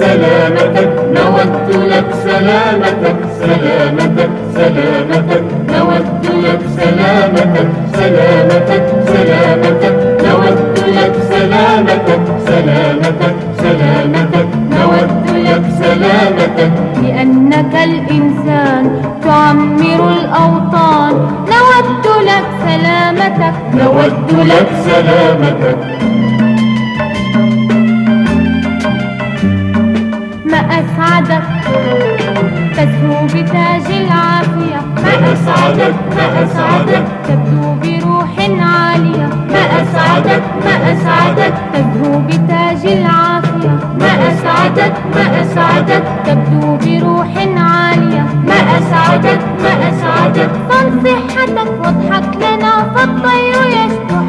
سلامتك نودت لك سلامتك سلامتك سلامتك نودت لك سلامتك سلامتك سلامتك نودت لك سلامتك سلامتك سلامتك نودت لك سلامتك. لأنك الإنسان تعمر الأوطان نود لك سلامتك نود لك سلامتك. أسعدك تزهو بتاج العافية. ما أسعدك ما أسعدك تبدو بروح عالية. ما أسعدك ما أسعدك تزهو بتاج العافية. ما أسعدك ما أسعدك تبدو بروح عالية. ما أسعدك ما أسعدك صن صحتك واضحك لنا فالطير حولك